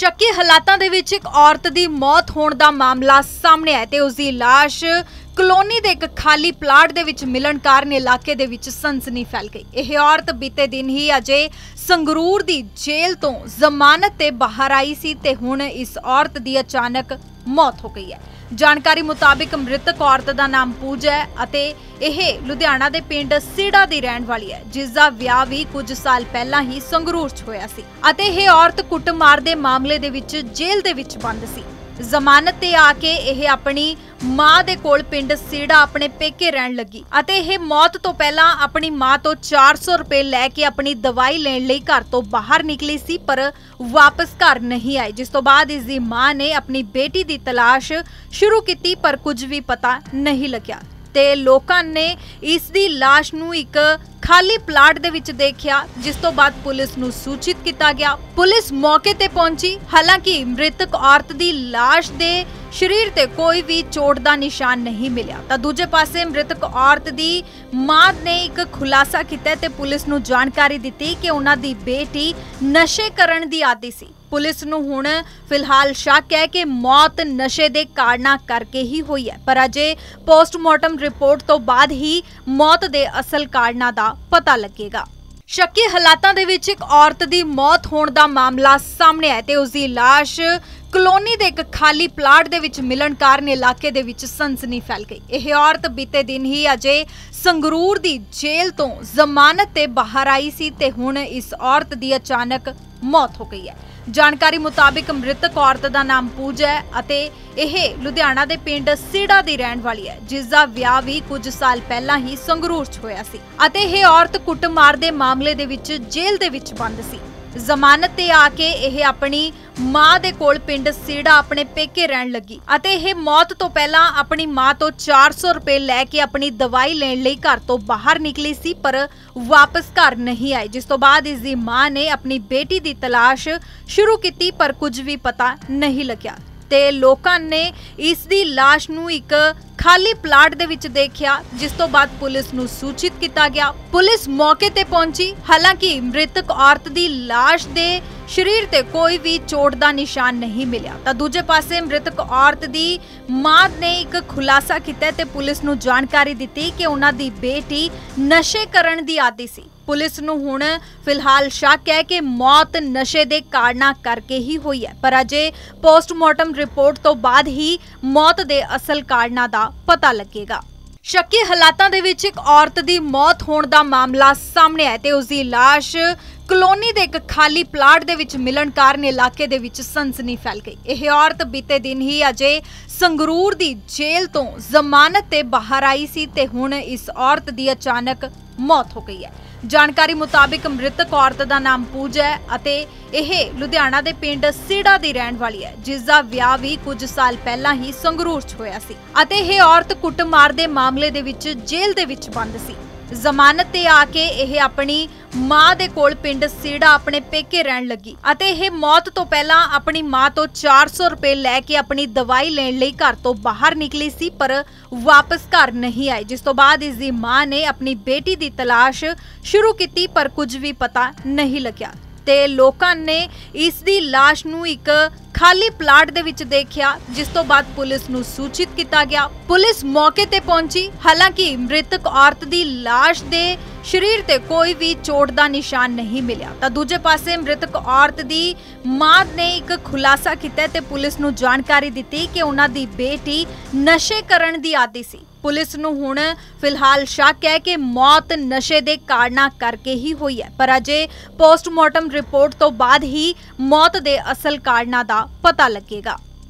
ਸ਼ੱਕੀ ਹਾਲਾਤਾਂ ਦੇ ਵਿੱਚ ਇੱਕ ਔਰਤ ਦੀ ਮੌਤ ਹੋਣ ਦਾ ਮਾਮਲਾ ਸਾਹਮਣੇ ਆਇਆ ਤੇ ਉਸ ਦੀ ਲਾਸ਼ ਕਲੋਨੀ ਦੇ ਇੱਕ ਖਾਲੀ ਪਲਾਟ ਦੇ ਵਿੱਚ ਮਿਲਣ ਕਾਰਨ ਇਲਾਕੇ ਦੇ ਵਿੱਚ ਸਨਸਨੀ ਫੈਲ ਗਈ। ਇਹ ਔਰਤ ਬੀਤੇ ਦਿਨ ਹੀ ਅਜੇ ਸੰਗਰੂਰ ਦੀ ਜੇਲ੍ਹ ਤੋਂ ਜ਼ਮਾਨਤ ਤੇ ਬਾਹਰ ਆਈ ਸੀ ਤੇ ਹੁਣ ਇਸ ਔਰਤ ਦੀ ਅਚਾਨਕ ਮੌਤ ਹੋ ਗਈ ਹੈ। ਜਾਣਕਾਰੀ ਮੁਤਾਬਿਕ ਮ੍ਰਿਤਕ ਔਰਤ ਦਾ ਨਾਮ ਪੂਜਾ ਹੈ ਅਤੇ ਇਹ ਲੁਧਿਆਣਾ ਦੇ ਪਿੰਡ ਸੀੜਾ ਦੀ ਰਹਿਣ ਵਾਲੀ ਹੈ, ਜਿਸ ਦਾ ਵਿਆਹ ਵੀ ਕੁਝ ਸਾਲ ਪਹਿਲਾਂ ਹੀ ਸੰਗਰੂਰ 'ਚ ਹੋਇਆ ਸੀ। ਅਤੇ ਇਹ ਔਰਤ ਕੁੱਟਮਾਰ ਦੇ ਮਾਮਲੇ ਦੇ ਵਿੱਚ ਜੇਲ੍ਹ ਦੇ ਵਿੱਚ ਬੰਦ ਸੀ। ਜ਼ਮਾਨਤ ਤੇ ਆ ਕੇ ਇਹ ਆਪਣੀ ਮਾਂ ਦੇ ਕੋਲ ਪਿੰਡ ਸੀੜਾ ਆਪਣੇ ਪੇਕੇ ਰਹਿਣ ਲੱਗੀ ਅਤੇ ਇਹ ਮੌਤ ਤੋਂ ਪਹਿਲਾਂ ਆਪਣੀ ਮਾਂ ਤੋਂ 400 ਰੁਪਏ ਲੈ ਕੇ ਆਪਣੀ ਦਵਾਈ ਲੈਣ ਲਈ ਘਰ ਤੋਂ ਬਾਹਰ ਨਿਕਲੀ ਸੀ, ਪਰ ਵਾਪਸ ਘਰ ਨਹੀਂ ਆਈ। ਜਿਸ ਤੋਂ ਬਾਅਦ ਇਸ ਦੀ ਮਾਂ ਨੇ ਆਪਣੀ ਬੇਟੀ ਦੀ ਤਲਾਸ਼ ਸ਼ੁਰੂ ਕੀਤੀ, ਪਰ ਕੁਝ ਵੀ ਪਤਾ ਨਹੀਂ ਲੱਗਿਆ। ਤੇ ਲੋਕਾਂ ਨੇ ਇਸ ਦੀ ਲਾਸ਼ ਨੂੰ ਇੱਕ ਖਾਲੀ ਪਲਾਟ ਦੇ ਵਿੱਚ ਦੇਖਿਆ, ਜਿਸ ਤੋਂ ਬਾਅਦ ਪੁਲਿਸ ਨੂੰ ਸੂਚਿਤ ਕੀਤਾ ਗਿਆ। ਪੁਲਿਸ ਮੌਕੇ ਤੇ ਪਹੁੰਚੀ। ਹਾਲਾਂਕਿ ਮ੍ਰਿਤਕ ਔਰਤ ਦੀ ਲਾਸ਼ ਦੇ ਸਰੀਰ ਤੇ ਕੋਈ ਵੀ ਚੋਟ ਦਾ ਨਿਸ਼ਾਨ ਨਹੀਂ ਮਿਲਿਆ। ਤਾਂ ਦੂਜੇ ਪਾਸੇ ਮ੍ਰਿਤਕ ਔਰਤ ਦੀ ਮਾਂ ਨੇ ਇੱਕ ਖੁਲਾਸਾ ਕੀਤਾ ਤੇ ਪੁਲਿਸ ਨੂੰ ਜਾਣਕਾਰੀ ਦਿੱਤੀ ਕਿ ਉਹਨਾਂ ਦੀ ਬੇਟੀ ਨਸ਼ੇ ਕਰਨ ਦੀ ਆਦੀ ਸੀ। ਪੁਲਿਸ ਨੂੰ ਹੁਣ ਫਿਲਹਾਲ ਸ਼ੱਕ ਹੈ ਕਿ ਮੌਤ ਨਸ਼ੇ ਦੇ ਕਾਰਨਾਂ ਕਰਕੇ ਹੀ ਹੋਈ ਹੈ। ਪਰ ਅਜੇ ਪੋਸਟਮਾਰਟਮ ਰਿਪੋਰਟ ਤੋਂ ਬਾਅਦ ਹੀ ਮੌਤ ਦੇ ਅਸਲ ਕਾਰਨਾਂ ਦਾ ਪਤਾ ਲੱਗੇਗਾ। ਸ਼ੱਕੀ ਹਾਲਾਤਾਂ ਦੇ ਵਿੱਚ ਇੱਕ ਔਰਤ ਦੀ ਮੌਤ ਹੋਣ ਦਾ ਮਾਮਲਾ ਸਾਹਮਣੇ ਆਇਆ ਤੇ ਉਸ ਦੀ ਲਾਸ਼ ਕਲੋਨੀ ਦੇ ਇੱਕ ਖਾਲੀ ਪਲਾਟ ਦੇ ਵਿੱਚ ਮਿਲਣ ਕਾਰਨ ਇਲਾਕੇ ਦੇ ਵਿੱਚ ਸਨਸਨੀ ਫੈਲ ਗਈ। ਇਹ ਔਰਤ ਬੀਤੇ ਦਿਨ ਹੀ ਅਜੇ ਸੰਗਰੂਰ ਦੀ ਜੇਲ੍ਹ ਤੋਂ ਜ਼ਮਾਨਤ ਤੇ ਬਾਹਰ ਆਈ ਸੀ ਤੇ ਹੁਣ ਇਸ ਔਰਤ ਦੀ ਅਚਾਨਕ ਮੌਤ ਹੋ ਗਈ ਹੈ। ਜਾਣਕਾਰੀ ਮੁਤਾਬਿਕ ਮ੍ਰਿਤਕ ਔਰਤ ਦਾ ਨਾਮ ਪੂਜਾ ਹੈ ਅਤੇ ਇਹ ਲੁਧਿਆਣਾ ਦੇ ਪਿੰਡ ਸੀੜਾ ਦੀ ਰਹਿਣ ਵਾਲੀ ਹੈ, ਜਿਸ ਦਾ ਵਿਆਹ ਵੀ ਕੁਝ ਸਾਲ ਪਹਿਲਾਂ ਹੀ ਸੰਗਰੂਰ 'ਚ ਹੋਇਆ ਸੀ। ਅਤੇ ਇਹ ਔਰਤ ਕੁੱਟਮਾਰ ਦੇ ਮਾਮਲੇ ਦੇ ਵਿੱਚ ਜੇਲ੍ਹ ਦੇ ਵਿੱਚ ਬੰਦ ਸੀ। ਜ਼ਮਾਨਤ ਤੇ ਆ ਕੇ ਇਹ ਆਪਣੀ ਮਾਂ ਦੇ ਕੋਲ ਪਿੰਡ ਸੀੜਾ ਆਪਣੇ ਪੇਕੇ ਰਹਿਣ ਲੱਗੀ ਅਤੇ ਇਹ ਮੌਤ ਤੋਂ ਪਹਿਲਾਂ ਆਪਣੀ ਮਾਂ ਤੋਂ 400 ਰੁਪਏ ਲੈ ਕੇ ਆਪਣੀ ਦਵਾਈ ਲੈਣ ਲਈ ਘਰ ਤੋਂ ਬਾਹਰ ਨਿਕਲੀ ਸੀ, ਪਰ ਵਾਪਸ ਘਰ ਨਹੀਂ ਆਈ, ਜਿਸ ਤੋਂ ਬਾਅਦ ਇਸ ਦੀ ਮਾਂ ਨੇ ਆਪਣੀ ਬੇਟੀ ਦੀ ਤਲਾਸ਼ ਸ਼ੁਰੂ ਕੀਤੀ, ਪਰ ਕੁਝ ਵੀ ਪਤਾ ਨਹੀਂ ਲੱਗਿਆ ਤੇ ਲੋਕਾਂ ਨੇ ਇਸ ਦੀ ਲਾਸ਼ ਨੂੰ ਇੱਕ ਖਾਲੀ ਪਲਾਟ ਦੇ ਵਿੱਚ ਦੇਖਿਆ, ਜਿਸ ਤੋਂ ਬਾਅਦ ਪੁਲਿਸ ਨੂੰ ਸੂਚਿਤ ਕੀਤਾ ਗਿਆ। ਪੁਲਿਸ ਮੌਕੇ ਤੇ ਪਹੁੰਚੀ, ਹਾਲਾਂਕਿ ਮ੍ਰਿਤਕ ਔਰਤ ਦੀ ਲਾਸ਼ ਦੇ ਸਰੀਰ ਤੇ ਕੋਈ ਵੀ ਚੋਟ ਦਾ ਨਿਸ਼ਾਨ ਨਹੀਂ ਮਿਲਿਆ। ਤਾਂ ਦੂਜੇ ਪਾਸੇ ਮ੍ਰਿਤਕ ਔਰਤ ਦੀ ਮਾਂ ਨੇ ਇੱਕ ਖੁਲਾਸਾ ਕੀਤਾ ਤੇ ਪੁਲਿਸ ਨੂੰ ਜਾਣਕਾਰੀ ਦਿੱਤੀ ਕਿ ਉਹਨਾਂ ਦੀ ਬੇਟੀ ਨਸ਼ੇ ਕਰਨ ਦੀ ਆਦੀ ਸੀ। ਪੁਲਿਸ ਨੂੰ ਹੁਣ ਫਿਲਹਾਲ ਸ਼ੱਕ ਹੈ ਕਿ ਮੌਤ ਨਸ਼ੇ ਦੇ ਕਾਰਨਾਂ ਕਰਕੇ ਹੀ ਹੋਈ ਹੈ। ਪਰ ਅਜੇ ਪੋਸਟਮਾਰਟਮ ਰਿਪੋਰਟ ਤੋਂ ਬਾਅਦ ਹੀ ਮੌਤ ਦੇ ਅਸਲ ਕਾਰਨਾਂ ਦਾ ਪਤਾ ਲੱਗੇਗਾ। ਸ਼ੱਕੀ ਹਾਲਾਤਾਂ ਦੇ ਵਿੱਚ ਇੱਕ ਔਰਤ ਦੀ ਮੌਤ ਹੋਣ ਦਾ ਮਾਮਲਾ ਸਾਹਮਣੇ ਆਇਆ ਤੇ ਉਸ ਦੀ ਲਾਸ਼ ਕਲੋਨੀ ਦੇ ਇੱਕ ਖਾਲੀ ਪਲਾਟ ਦੇ ਵਿੱਚ ਮਿਲਣ ਕਾਰਨ ਇਲਾਕੇ ਦੇ ਵਿੱਚ ਸਨਸਨੀ ਫੈਲ ਗਈ। ਇਹ ਔਰਤ ਬੀਤੇ ਦਿਨ ਹੀ ਅਜੇ ਸੰਗਰੂਰ ਦੀ ਜੇਲ੍ਹ ਤੋਂ ਜ਼ਮਾਨਤ ਤੇ ਬਾਹਰ ਆਈ ਸੀ ਤੇ ਹੁਣ ਇਸ ਔਰਤ ਦੀ ਅਚਾਨਕ ਮੌਤ ਹੋ ਗਈ ਹੈ। ਜਾਣਕਾਰੀ ਮੁਤਾਬਿਕ ਮ੍ਰਿਤਕ ਔਰਤ ਦਾ ਨਾਮ ਪੂਜਾ ਹੈ ਅਤੇ ਇਹ ਲੁਧਿਆਣਾ ਦੇ ਪਿੰਡ ਸੀੜਾ ਦੀ ਰਹਿਣ ਵਾਲੀ ਹੈ, ਜਿਸ ਦਾ ਵਿਆਹ ਵੀ ਕੁਝ ਸਾਲ ਪਹਿਲਾਂ ਹੀ ਸੰਗਰੂਰ 'ਚ ਹੋਇਆ ਸੀ। ਅਤੇ ਇਹ ਔਰਤ ਕੁੱਟਮਾਰ ਦੇ ਮਾਮਲੇ ਦੇ ਵਿੱਚ ਜੇਲ੍ਹ ਦੇ ਵਿੱਚ ਬੰਦ ਸੀ। ਜ਼ਮਾਨਤ ਤੇ ਆ ਕੇ ਇਹ ਆਪਣੀ ਮਾਂ ਦੇ ਕੋਲ ਪਿੰਡ ਸੀੜਾ ਆਪਣੇ ਪੇਕੇ ਰਹਿਣ ਲੱਗੀ ਅਤੇ ਇਹ ਮੌਤ ਤੋਂ ਪਹਿਲਾਂ ਆਪਣੀ ਮਾਂ ਤੋਂ 400 ਰੁਪਏ ਲੈ ਕੇ ਆਪਣੀ ਦਵਾਈ ਲੈਣ ਲਈ ਘਰ ਤੋਂ ਬਾਹਰ ਨਿਕਲੀ ਸੀ, ਪਰ ਵਾਪਸ ਘਰ ਨਹੀਂ ਆਈ। ਜਿਸ ਤੋਂ ਬਾਅਦ ਇਸ ਦੀ ਮਾਂ ਨੇ ਆਪਣੀ ਬੇਟੀ ਦੀ ਤਲਾਸ਼ ਸ਼ੁਰੂ ਕੀਤੀ, ਪਰ ਕੁਝ ਵੀ ਪਤਾ ਨਹੀਂ ਲੱਗਿਆ। ਤੇ ਲੋਕਾਂ ਨੇ ਇਸ ਦੀ ਲਾਸ਼ ਨੂੰ ਇੱਕ ਖਾਲੀ ਪਲਾਟ ਦੇ ਵਿੱਚ ਦੇਖਿਆ, ਜਿਸ ਤੋਂ ਬਾਅਦ ਪੁਲਿਸ ਨੂੰ ਸੂਚਿਤ ਕੀਤਾ ਗਿਆ। ਪੁਲਿਸ ਮੌਕੇ ਤੇ ਪਹੁੰਚੀ। ਹਾਲਾਂਕਿ ਮ੍ਰਿਤਕ ਔਰਤ ਦੀ ਲਾਸ਼ ਦੇ ਸਰੀਰ ਤੇ ਕੋਈ ਵੀ ਚੋਟ ਦਾ ਨਿਸ਼ਾਨ ਨਹੀਂ ਮਿਲਿਆ। ਤਾਂ ਦੂਜੇ ਪਾਸੇ ਮ੍ਰਿਤਕ ਔਰਤ ਦੀ ਮਾਂ ਨੇ ਇੱਕ ਖੁਲਾਸਾ ਕੀਤਾ ਤੇ ਪੁਲਿਸ ਨੂੰ ਜਾਣਕਾਰੀ ਦਿੱਤੀ ਕਿ ਉਹਨਾਂ ਦੀ ਬੇਟੀ ਨਸ਼ੇ ਕਰਨ ਦੀ ਆਦੀ ਸੀ। ਪੁਲਿਸ ਨੂੰ ਹੁਣ ਫਿਲਹਾਲ ਸ਼ੱਕ ਹੈ ਕਿ ਮੌਤ ਨਸ਼ੇ ਦੇ ਕਾਰਨਾਂ ਕਰਕੇ ਹੀ ਹੋਈ ਹੈ। ਪਰ ਅਜੇ ਪੋਸਟਮਾਰਟਮ ਰਿਪੋਰਟ ਤੋਂ ਬਾਅਦ ਹੀ ਮੌਤ ਦੇ ਅਸਲ ਕਾਰਨਾਂ ਦਾ ਪਤਾ ਲੱਗੇਗਾ।